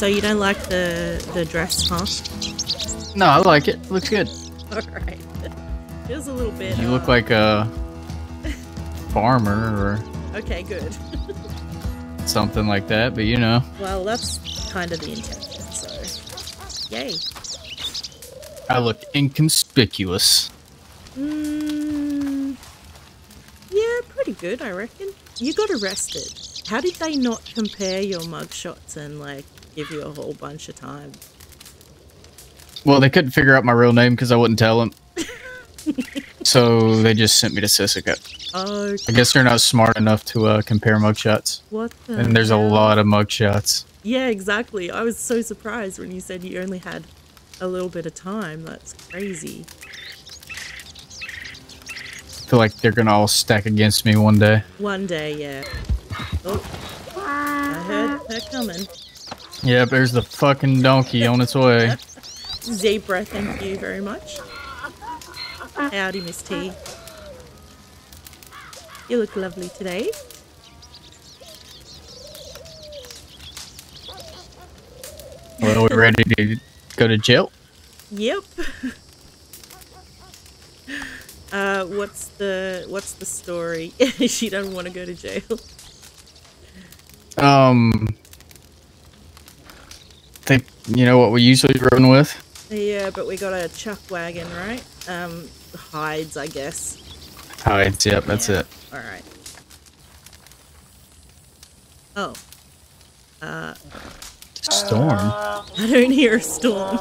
So you don't like the the dress, huh? No, I like it. Looks good. All right. Feels a little bit. You uh, look like a farmer or Okay, good. something like that, but you know. Well, that's kind of the intention. So, yay. I look inconspicuous. Mm, yeah, pretty good, I reckon. You got arrested. How did they not compare your mugshots and like give you a whole bunch of time? Well, they couldn't figure out my real name because I wouldn't tell them. so they just sent me to Sisika. Oh, I guess they're not smart enough to uh, compare mugshots. what the? And there's a lot of mugshots. Yeah, exactly. I was so surprised when you said you only had a little bit of time. That's crazy. I feel like they're gonna all stack against me one day. One day, yeah. Oh, I heard her coming. Yep, there's the fucking donkey on its way. Zebra, thank you very much. Howdy, Miss T. You look lovely today. Well, we're ready to go to jail. Yep. Uh, what's the what's the story? she doesn't want to go to jail. Um, you know what we usually run with? Yeah, but we got a chuck wagon, right? Um, hides, I guess. Hides. Yep, that's Yeah. it. All right. Oh. Uh, Storm. I don't hear a storm.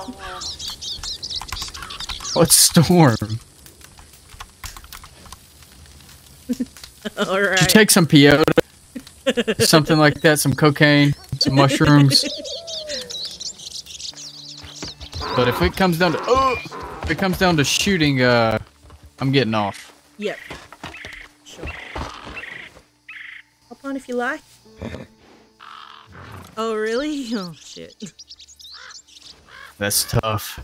What storm? Alright. Did you take some peyote? Something like that, some cocaine, some mushrooms. But if it comes down to oh, if it comes down to shooting, uh, I'm getting off. Yep. Sure. Hop on if you like. Oh, really? Oh, shit. That's tough.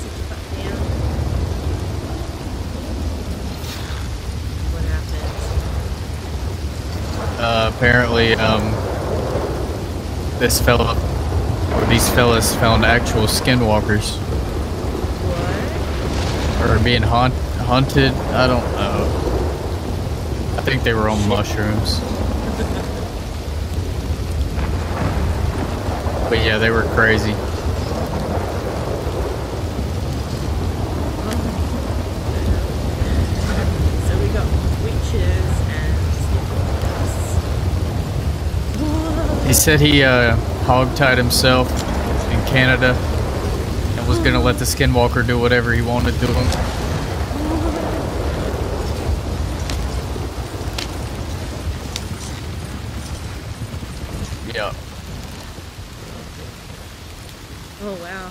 Sit your butt down. What happened? Uh, apparently, um, this fella or these fellas found actual skinwalkers What? or being haunt haunted. I don't know. I think they were on mushrooms. But yeah, they were crazy. He said he uh, hogtied himself in Canada and was gonna let the skinwalker do whatever he wanted to him. Yeah, Oh wow!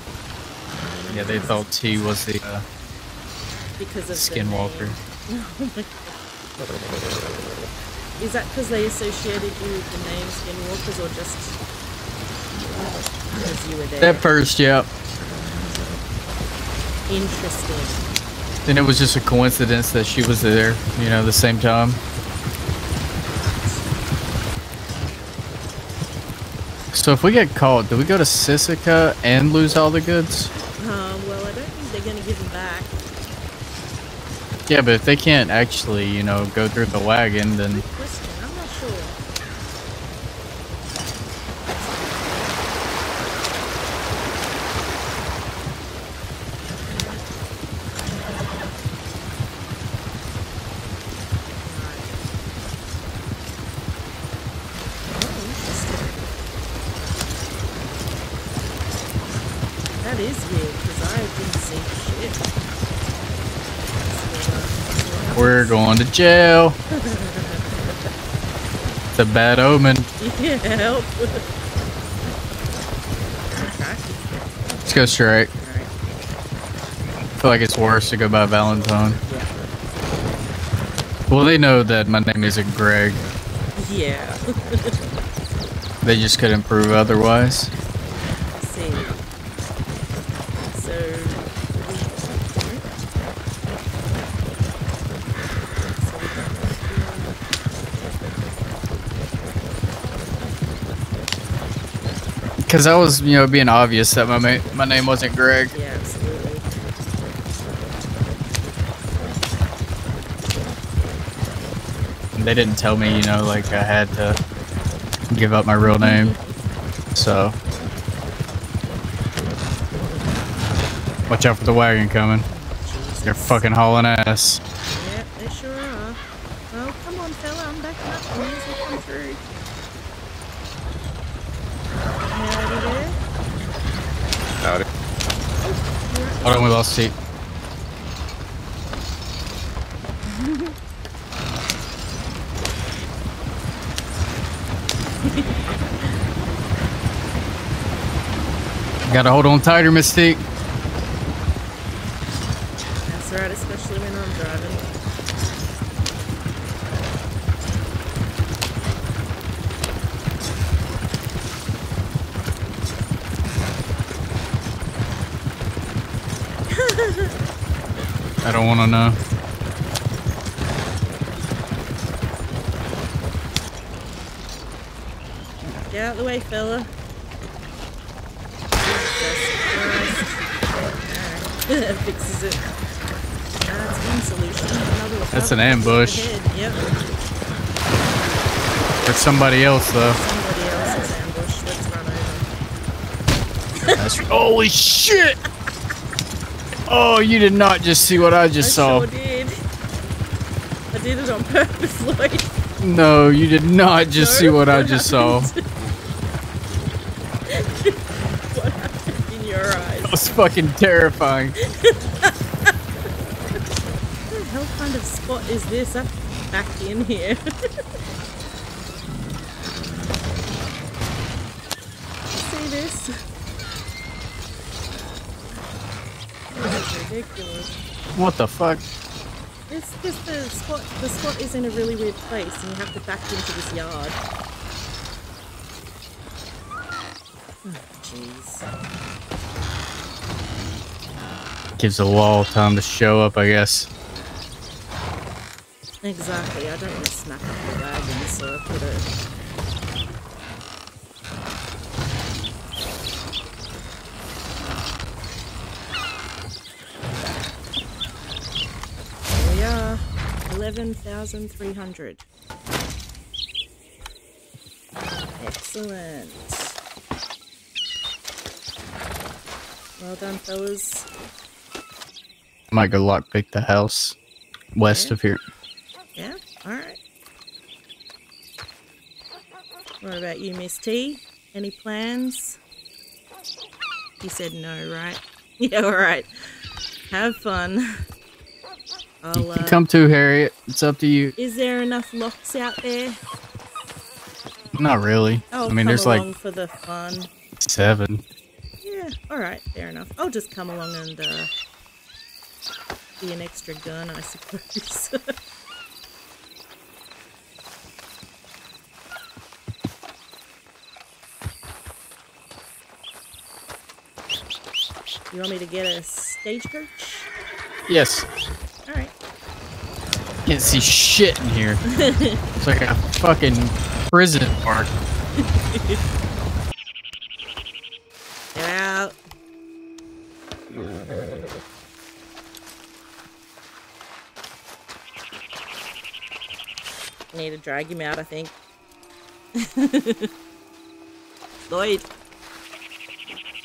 yeah, they thought T was the uh, Because of the skinwalker. Is that because they associated you with the name Skinwalkers, or just because you were there? At first, yeah. Interesting. Then it was just a coincidence that she was there, you know, the same time. So if we get caught, do we go to Sisika and lose all the goods? Um, well, I don't think they're going to give them back. Yeah, but if they can't actually, you know, go through the wagon, then Good question. I'm not sure. Oh, interesting. That is weird because I didn't see shit. So, uh, we're going to jail. It's a bad omen. Yeah. Let's go straight. I feel like it's worse to go by Valentine. Yeah. Well, they know that my name isn't Greg. Yeah. They just couldn't prove otherwise. Let's see. So. Because I was, you know, being obvious that my my name wasn't Greg. Yeah, absolutely. And they didn't tell me, you know, like I had to give up my real name. So. Watch out for the wagon coming. They're fucking hauling ass. Yep, they sure are. Oh, come on, fella, I'm backing up. Please, will come through. Howdy there. Howdy. Gotta hold on tighter, Mystique. That's right, especially when I'm driving. I don't wanna know. Get out of the way, fella. Jesus Christ. Fixes it. That's one solution. Another That's an ambush. ahead. Yep. There's somebody else though. Somebody else's ambush. Let's run over. That's holy shit! Oh, you did not just see what I just I saw. sure did. I did it on purpose, Lloyd. No, you did not just see No, what I just saw. what happened in your eyes? That was fucking terrifying. What the hell kind of spot is this? I'm back in here. See this? This is ridiculous. What the fuck? It's just the spot. The spot is in a really weird place, and you have to back into this yard. Oh, Jeez. Gives the wall time to show up, I guess. Exactly. I don't want to smack up the wagon, so I put a. 11,300. Excellent. Well done, fellas. I might go lockpick the house west of here. Yeah, alright. What about you, Miss T? Any plans? You said no, right? Yeah, alright. Have fun. You I'll, can uh, come too, Harriet. It's up to you. is there enough locks out there? Not really. I'll I mean, come there's along like for the fun. seven. Yeah, alright, fair enough. I'll just come along and uh, be an extra gun, I suppose. you want me to get a stagecoach? Yes. Can't see shit in here. it's like a fucking prison park. Out. Need to drag him out, I think. Lloyd.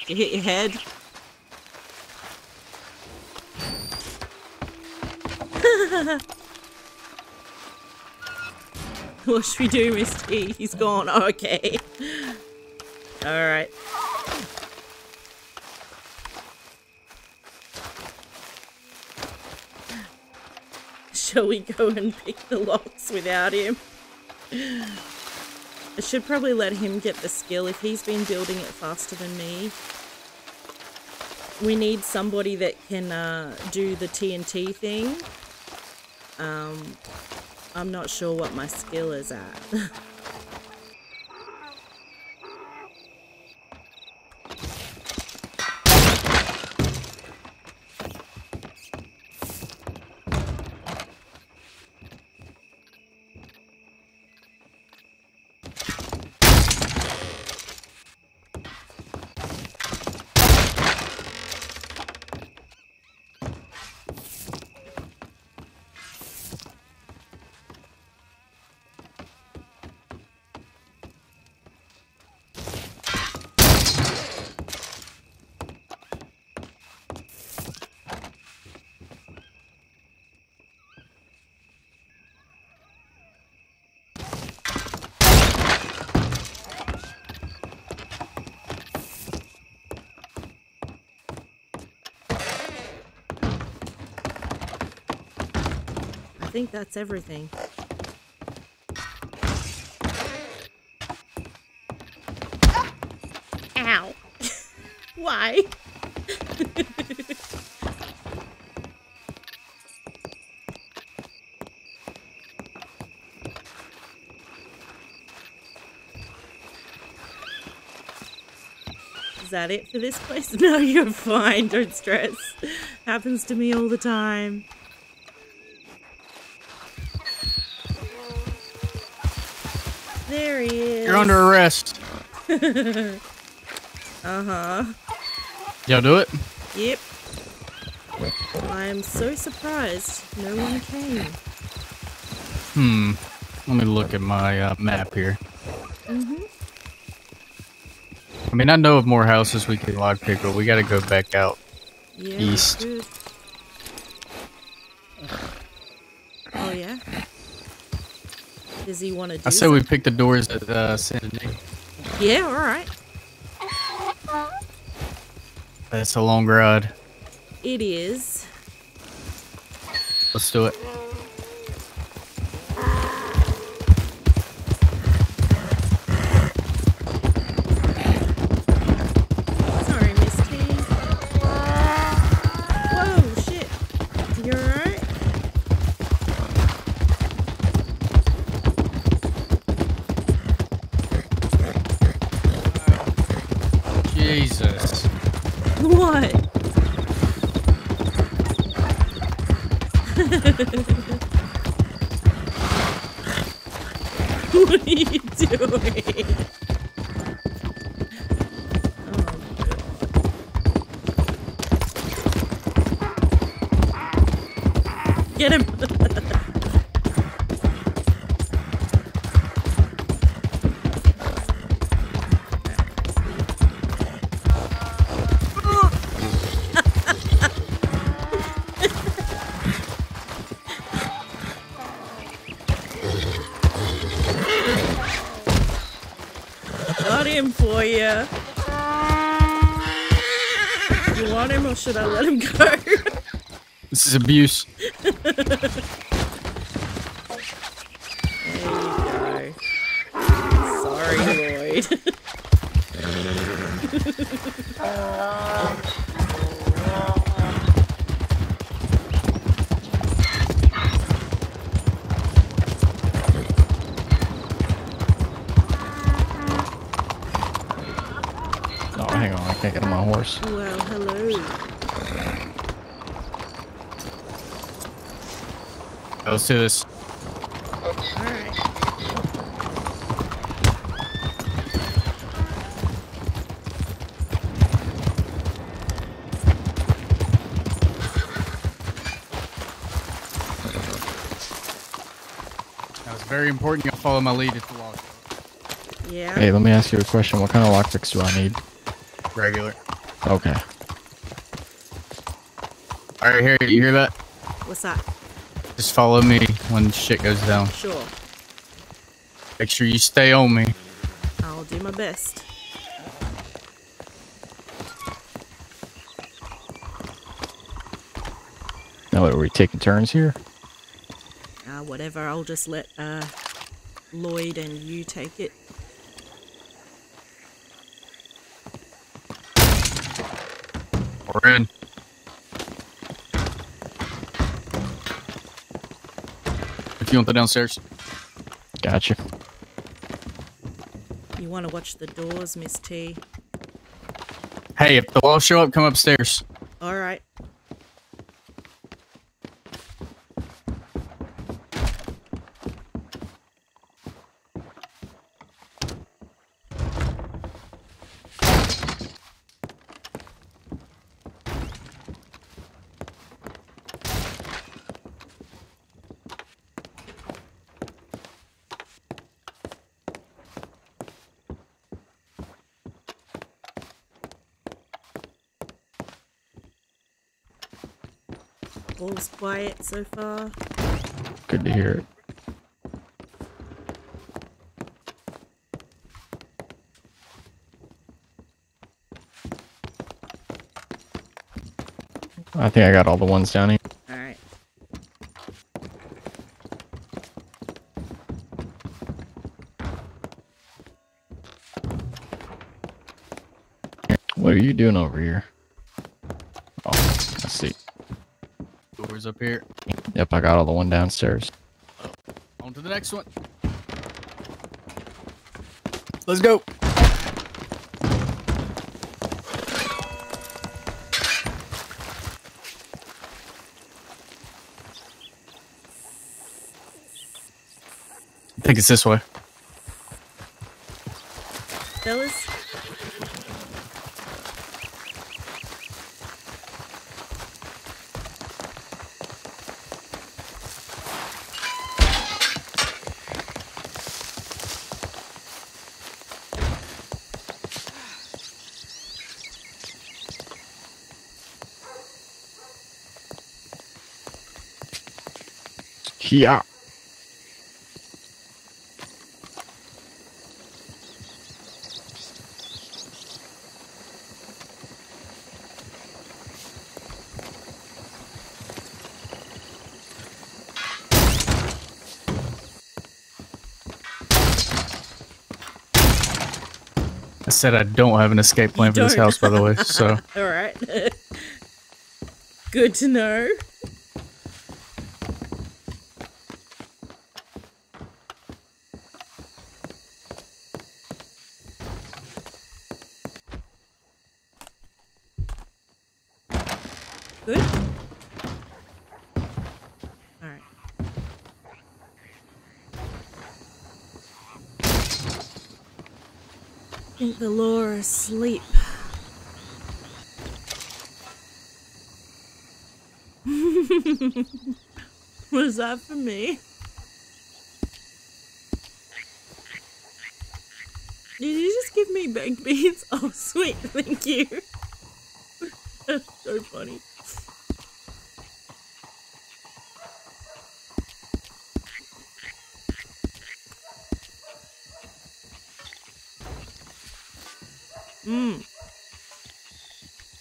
You hit your head? what should we do, Misty? He's gone. Okay. Alright. Shall we go and pick the locks without him? I should probably let him get the skill if he's been building it faster than me. We need somebody that can uh, do the TNT thing. Um, I'm not sure what my skill is at. think that's everything. Ow. Why? Is that it for this place? No, you're fine. Don't stress. Happens to me all the time. You're under arrest. Uh huh. Y'all do it? Yep. I'm so surprised no one came. Hmm. Let me look at my uh, map here. Mm-hmm. I mean, I know of more houses we could lockpick, but we gotta go back out. Yeah. East. good. Does he want to do? I say we pick the doors at uh, Saint Denis. Yeah. All right. That's a long ride. It is. Let's do it. Should I let him go? This is abuse. There you go. Sorry, Lloyd. Oh, hang on. I can't get on my horse. well, hello. Let's do this. Alright. Now, it's very important you follow my lead at the lock. Yeah. Hey, let me ask you a question. What kind of lockpicks do I need? Regular. Okay. All right, here. You hear that? What's that? Just follow me when shit goes down. Sure. Make sure you stay on me. I'll do my best. Now, what, are we taking turns here? Uh, whatever, I'll just let uh, Lloyd and you take it. We're in. You want the downstairs? Gotcha. You want to watch the doors, Miss T? Hey, if the walls show up, come upstairs. All right. All's quiet so far. Good to hear it. I think I got all the ones down here. All right. What are you doing over here? Oh, I see. Doors up here. Yep, I got all the one downstairs. On to the next one. Let's go. I think it's this way. Fellas, Yeah. I said I don't have an escape plan for this don't. house, by the way. So all right. Good to know. Good. All right. I think the law are asleep. Was that for me? Did you just give me baked beans? Oh, sweet, thank you. That's so funny.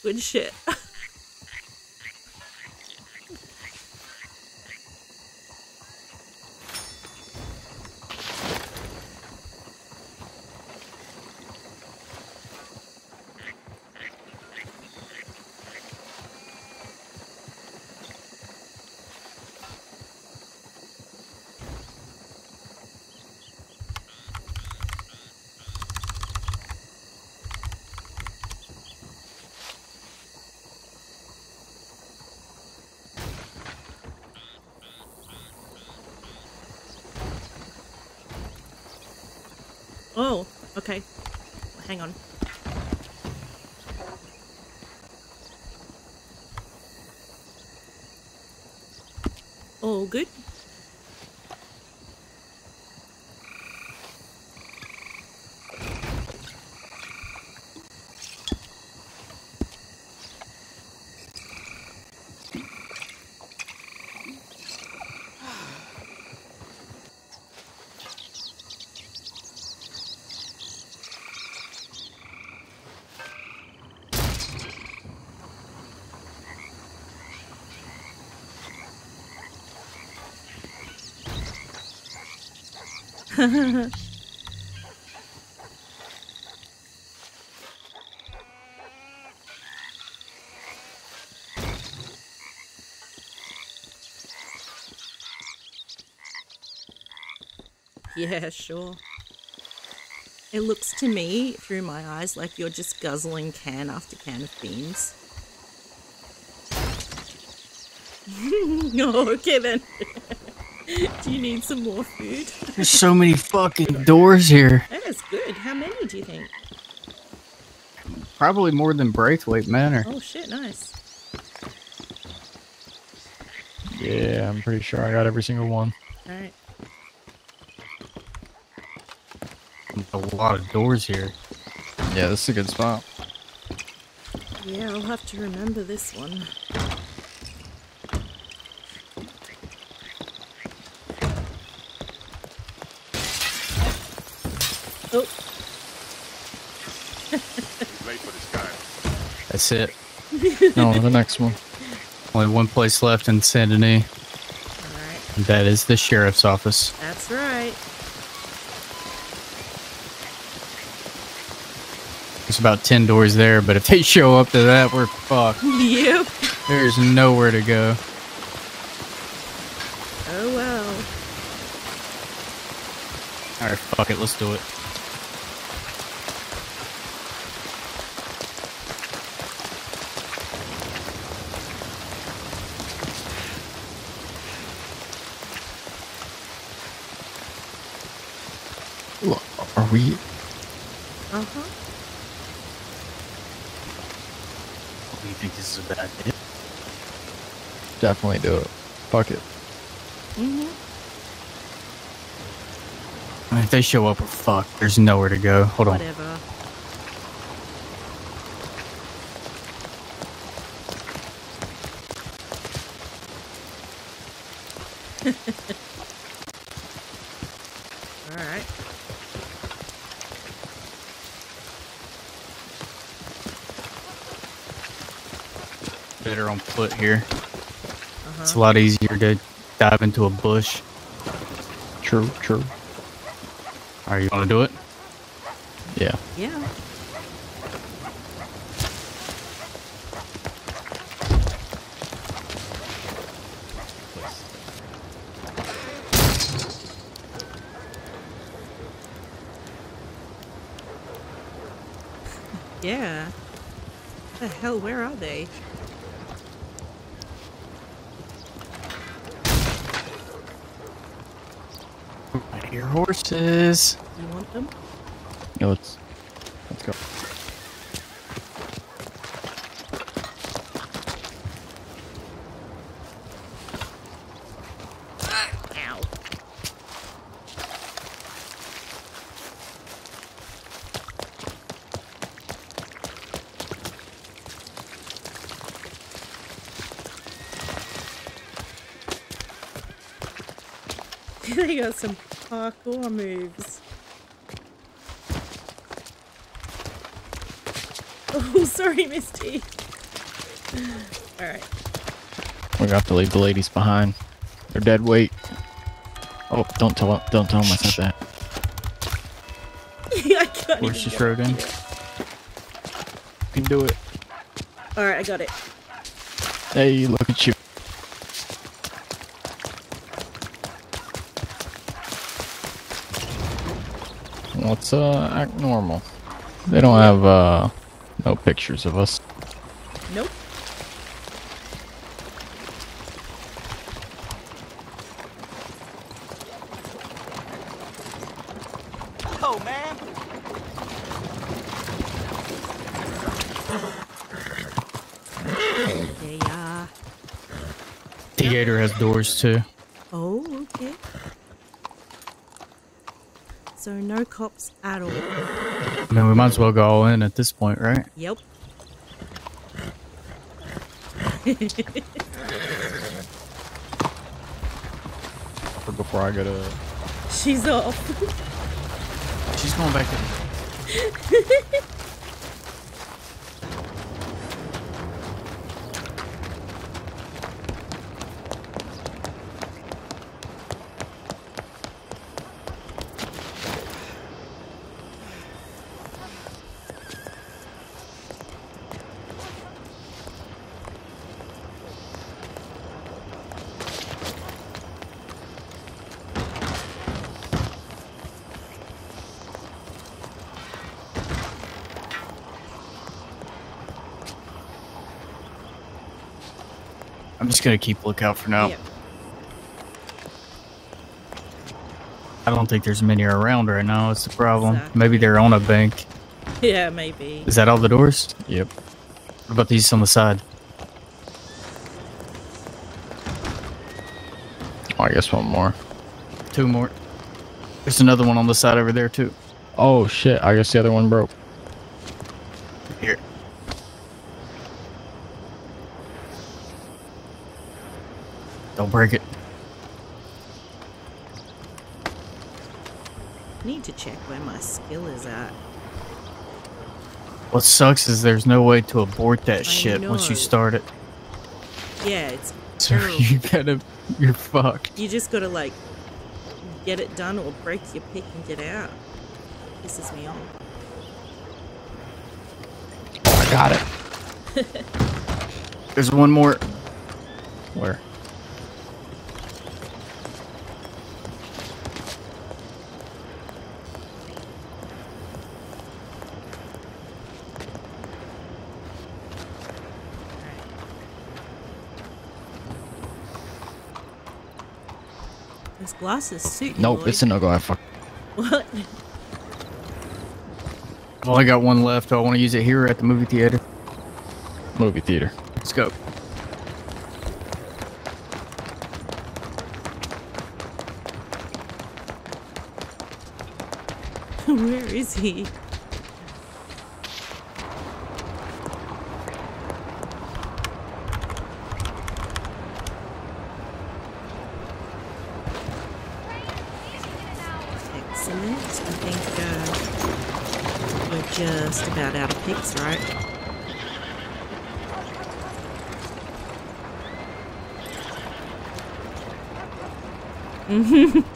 Good shit. Oh, okay. Hang on. All good? yeah, sure. It looks to me, through my eyes, like you're just guzzling can after can of beans. no, okay then. do you need some more food? There's so many fucking doors here. That is good. How many do you think? Probably more than Braithwaite Manor. Oh shit, nice. Yeah, I'm pretty sure I got every single one. Alright. A lot of doors here. Yeah, this is a good spot. Yeah, I'll have to remember this one. Oh, Late for this guy. That's it. No, the next one. Only one place left in Saint Denis. All right. That is the sheriff's office. That's right. There's about 10 doors there, but if they show up to that, we're fucked. Yep. There's nowhere to go. Oh well. Alright, fuck it, let's do it. Look, Are we? Uh huh. Do you think this is a bad idea? Definitely do it. Fuck it. Mm-hmm. If they show up, we're fucked. There's nowhere to go. Hold on. Whatever. Alright. Better on foot here. Uh-huh. It's a lot easier to dive into a bush. True, true. Alright, you gonna do it? Yeah. Yeah. Yeah. What the hell, where are they? I hear. You want them? Oh, yeah, let's let's go. Ow. they got some parkour moves. Oh, sorry, Misty. Alright. We got to leave the ladies behind. They're dead weight. Oh, don't tell don't tell them I said that. I can't even just get in. You can do it. Alright, I got it. Hey, look at you. Let's uh act normal. They don't have uh no pictures of us. Nope. Oh man, There you. Theater has doors too. Oh, okay. So no cops at all. I mean, we might as well go all in at this point, right? Yep. Before I get to She's off. She's going back to. I'm just gonna keep lookout for now. Yep. I don't think there's many around right now. It's the problem. Exactly. Maybe they're on a bank. Yeah, maybe. Is that all the doors? Yep. What about these on the side? Oh, I guess one more. Two more. There's another one on the side over there too. Oh shit! I guess the other one broke. Here. Don't break it. Need to check where my skill is at. What sucks is there's no way to abort that I shit once you start it. Yeah, it's So terrible. you gotta, you're fucked. You just gotta like get it done or break your pick and get out. Pisses me off. I got it. There's one more. Where? Glasses suit you. Nope, Lloyd. it's a no go. I fuck. What? I've only got one left. I want to use it here at the movie theater? Movie theater. Let's go. Where is he? Excellent. I think uh, we're just about out of picks, right?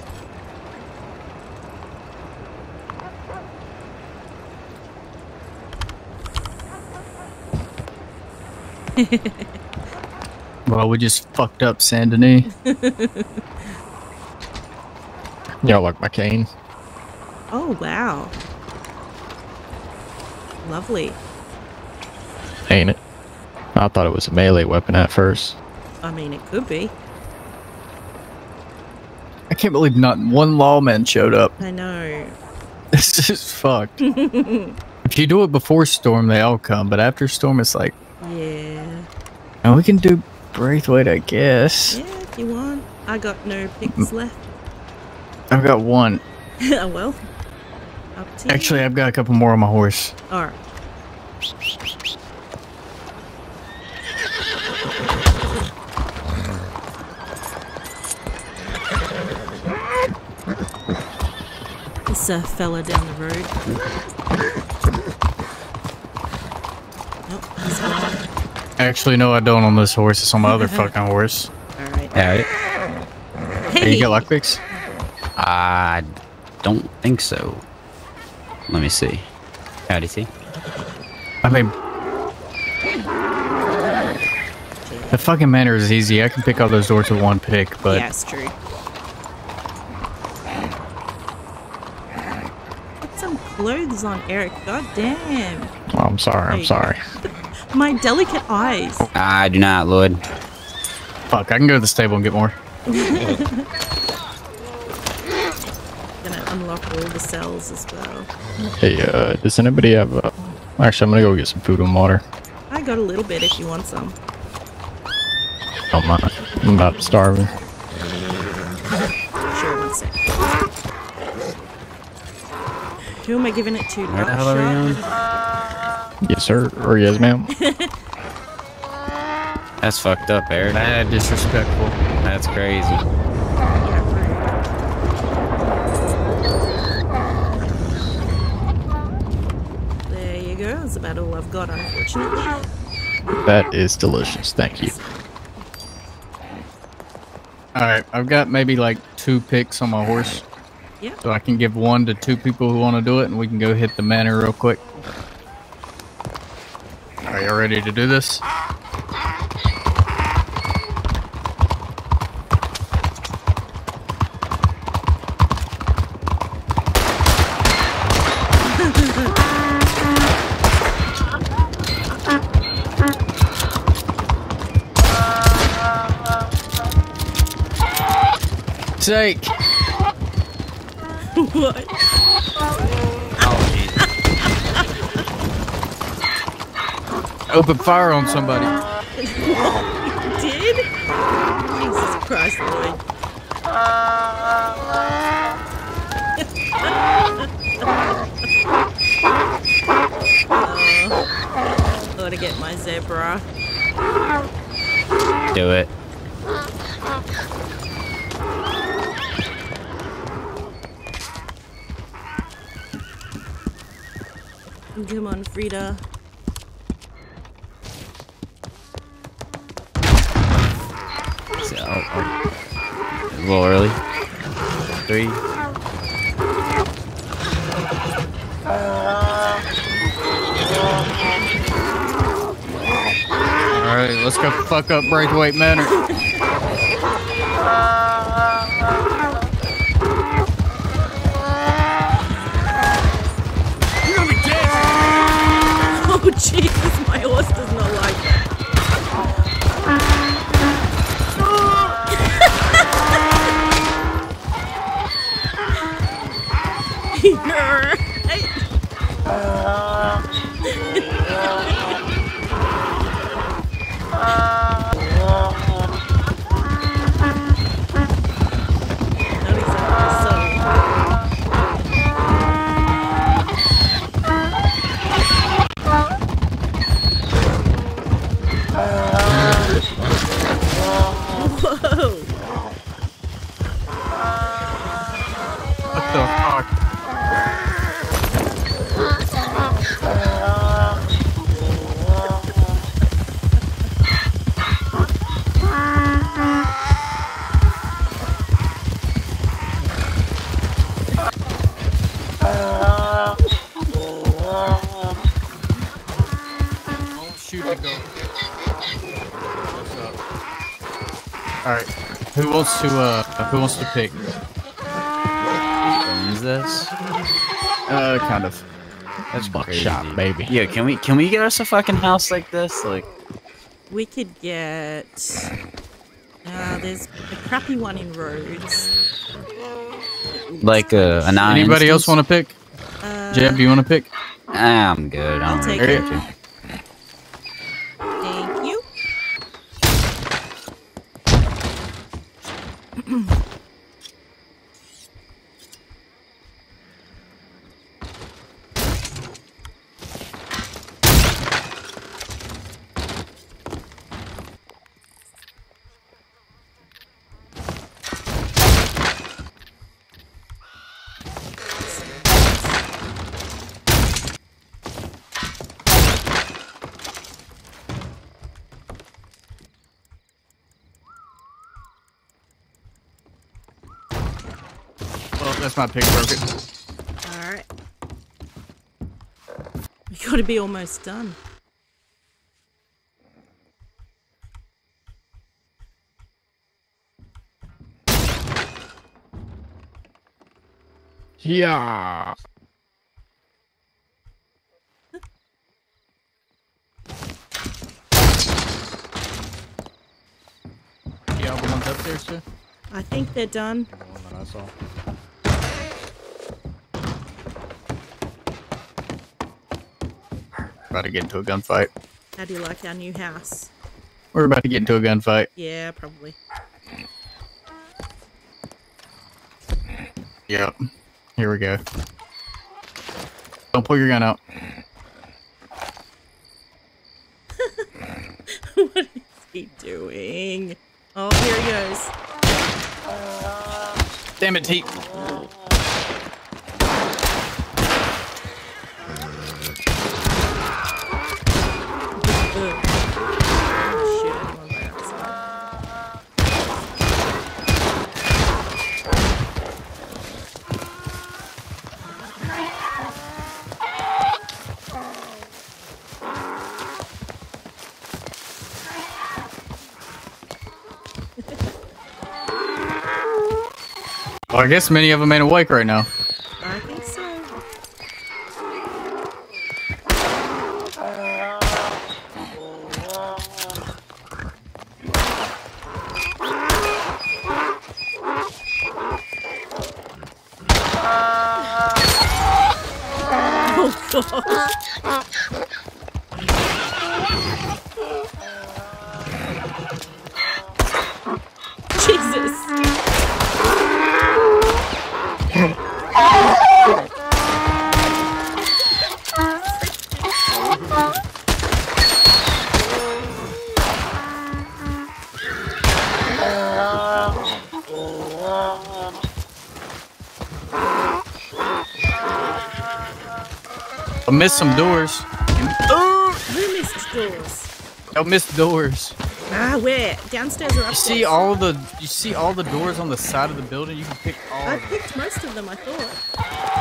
Well, we just fucked up Saint Denis. Y'all like my cane? Oh, wow. Lovely. Ain't it? I thought it was a melee weapon at first. I mean, it could be. I can't believe not one lawman showed up. I know. This is fucked. if you do it before storm, they all come, but after storm, it's like, Yeah. and we can do Braithwaite, I guess. Yeah, if you want. I got no picks mm. left. I've got one. oh, well. Up to you. Actually, I've got a couple more on my horse. Alright. This uh, fella down the road. Nope, he's gone. Actually, no, I don't on this horse. It's on my other fucking horse. Alright. Yeah, Hey, you got lockpicks? I don't think so. Let me see. Howdy, see? I mean, the fucking manor is easy. I can pick all those doors with one pick, but yeah, it's true. Put some clothes on, Eric. God damn. Oh, I'm sorry. I'm sorry. My delicate eyes. I do not, Lloyd. fuck, I can go to the stable and get more. Gonna unlock all the cells as well. Hey, uh, does anybody have? Uh, actually, I'm gonna go get some food and water. I got a little bit if you want some. Don't mind. I'm about starving. Sure, one sec. Who am I giving it to? Where the hell are we Yes, sir. Or yes, ma'am. That's fucked up, Eric. Mad disrespectful. That's crazy. About all I've got, unfortunately. that is delicious. Thank you. All right, I've got maybe like two picks on my horse, Yep. so I can give one to two people who want to do it, and we can go hit the manor real quick. Are you ready to do this? Sake! what? Oh, Open fire on somebody. Did? Jesus Christ, Lloyd. oh, gotta get my zebra. Do it. Come on, Frida. So. Uh, A little early. Three. Alright, let's go fuck up Braithwaite Manor. Jesus, my horse does not like that. You're uh, uh, wants to uh who wants to pick? Is this? Uh kind of. That's Buckshot, baby. Yeah, can we can we get us a fucking house like this? Like, We could get. Uh, there's a crappy one in Rhodes. like uh, a nine. Anybody else want to pick? Uh, Jeb, do you want to pick? I'm good. I I'll don't take really it. Mm-hmm. that's my pick broken. Alright. We gotta be almost done. Yeah. Yeah, the ones up there, sir. I think they're done. The one that I saw. About to get into a gunfight. How do you like our new house? We're about to get into a gunfight. Yeah, probably. Yep. Here we go. Don't pull your gun out. what is he doing? Oh, here he goes. Damn it, T. Well, I guess many of them ain't awake right now. I missed some doors. Oh! Who missed doors? I missed doors. Ah, where? Downstairs or upstairs? You see all the you see all the doors on the side of the building. You can pick all I of them. picked most of them, I thought.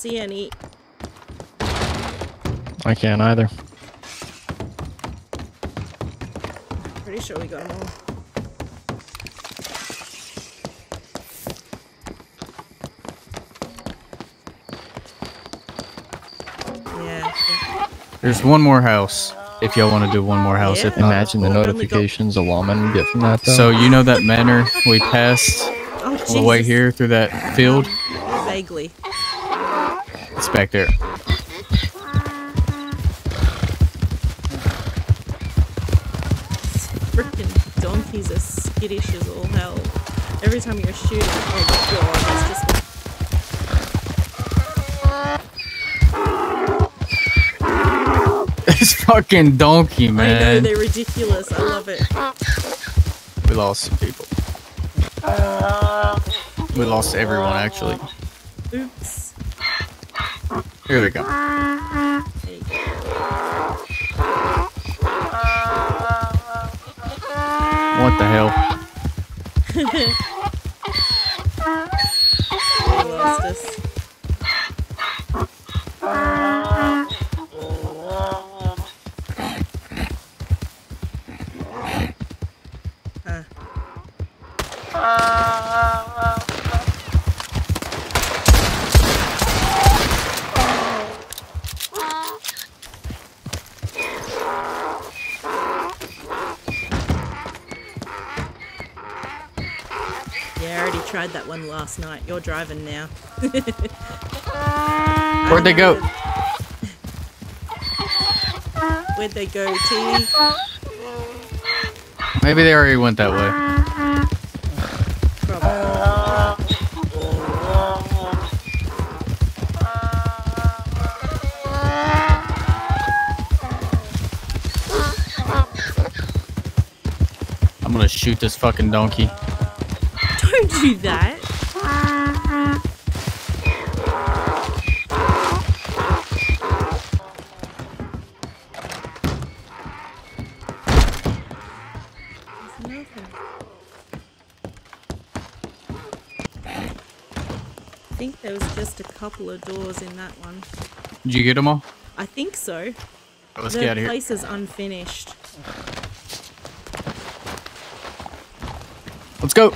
See any. I can't either. Pretty sure we got them all. Yeah. yeah. There's one more house. If y'all want to do one more house, if Yeah. not. Imagine the Well, then we got- notifications a lawman would get from that. Though. So you know that manor we passed Oh, on the way here through that field? Vaguely. Back there. Frickin' donkeys are skittish as all hell. Every time you're shooting, oh god, it's just This fucking donkey, I know man. they're ridiculous. I love it. We lost some people. We lost everyone, actually. Oops. Here they go. One last night. You're driving now. Where'd they go? Where'd they go, T? Maybe they already went that way. Probably. I'm gonna shoot this fucking donkey. Don't do that. Couple of doors in that one. Did you get them all? I think so. Let's the get out of here. place is unfinished. Let's go.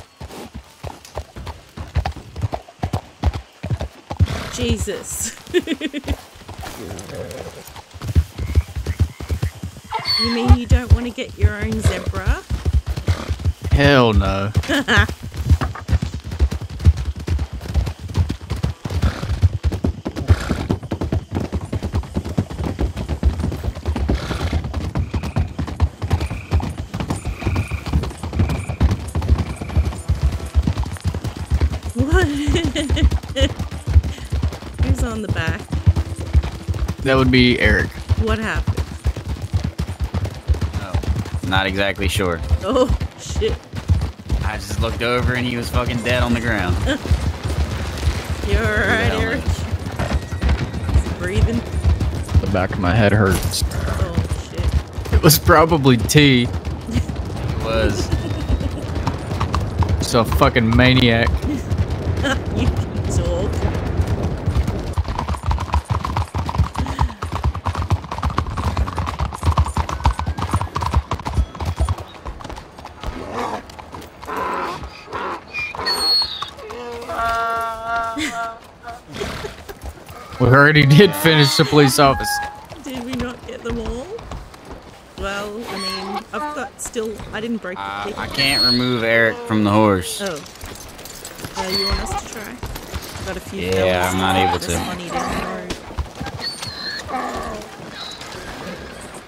Jesus. you mean you don't want to get your own zebra? Hell no. What? Who's on the back? That would be Eric. What happened? Oh, not exactly sure. Oh, shit. I just looked over and he was fucking dead on the ground. You alright, Yeah, Eric? Breathing? the back of my head hurts. Oh, shit. It was probably T. It was. So fucking maniac. you can talk. We already did finish the police office. Did we not get them all? Well, I mean, I've got still. I didn't break the Uh, paper. I can't remove Eric from the horse. Oh. Uh, you want us to try? Got a few. Yeah, fellas I'm not able just to. funny down the road.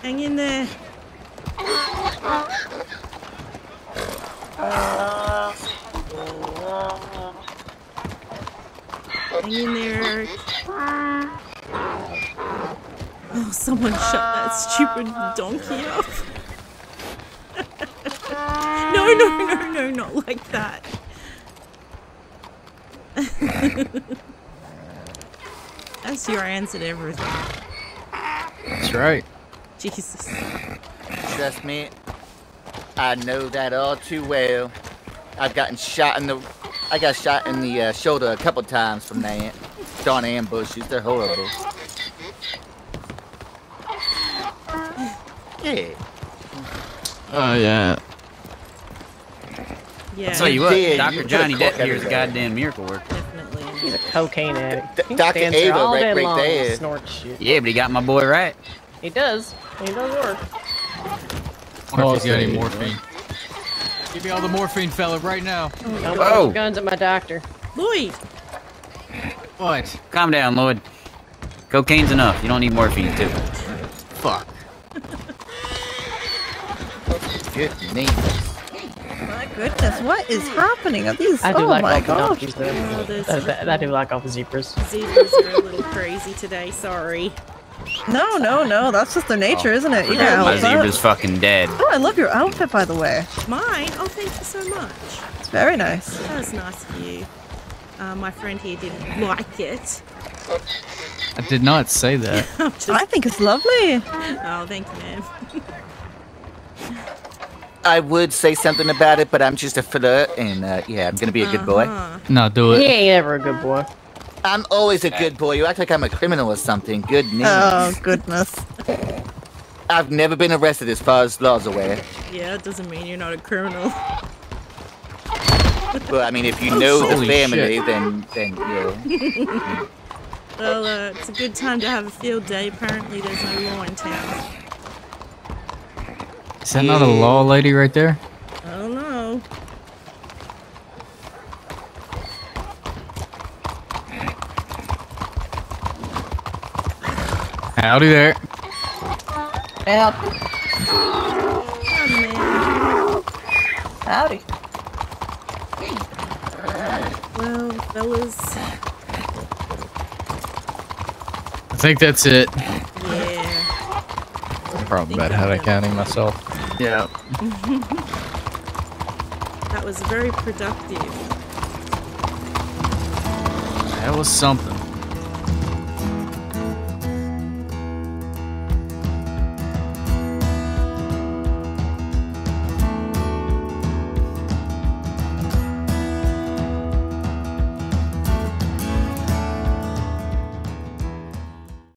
Hang in there. Hang in there. Eric. Oh, someone shut that stupid donkey up. no, no, no, no, not like that. That's your answer to everything. That's right. Jesus. Trust me, I know that all too well. I've gotten shot in the, I got shot in the uh, shoulder a couple times from that. Darn ambushes, they're horrible. Yeah. Oh yeah. Yeah, Tell you what, did. You Dr. took Johnny fuck Depp here is a goddamn miracle worker. definitely. He's a cocaine addict. He Dr. stands there Ava all right- day right long and there. snorts shit. Yeah, but he got my boy right. He does. He does work. Wonder if he's got any morphine. Give me all the morphine, fella, right now. Don't Oh. put guns at my doctor. Lloyd, What? Calm down, Lloyd. Cocaine's enough. You don't need morphine, too. Fuck. Good name. My goodness, what is happening? Are these? I do oh like my all the gosh. donkeys. Oh, I, I- I do like all the zebras. zebras are a little crazy today. Sorry. No, no, no. That's just their nature, isn't it? You Yeah, can't my help zebra's fucking dead. Oh, I love your outfit, by the way. Mine? Oh, thank you so much. It's very nice. That was nice of you. Uh, my friend here didn't like it. I did not say that. I'm just, I think it's lovely. oh, thank you, ma'am. I would say something about it, but I'm just a flirt, and uh, yeah, I'm gonna be a good boy. Uh-huh. No, do it. He it. ain't ever a good boy. I'm always a good boy. You act like I'm a criminal or something. Good news. Oh goodness. I've never been arrested as far as law's aware. Yeah, it doesn't mean you're not a criminal. Well, I mean, if you know the family, shit. then then yeah. Well, uh, it's a good time to have a field day. Apparently, there's no law in town. Is that not a law lady right there? I don't know. Howdy there. Help. Oh. Howdy. Well, fellas, I think that's it. yeah. Probably about Howdy County myself. Yeah. That was very productive. That was something.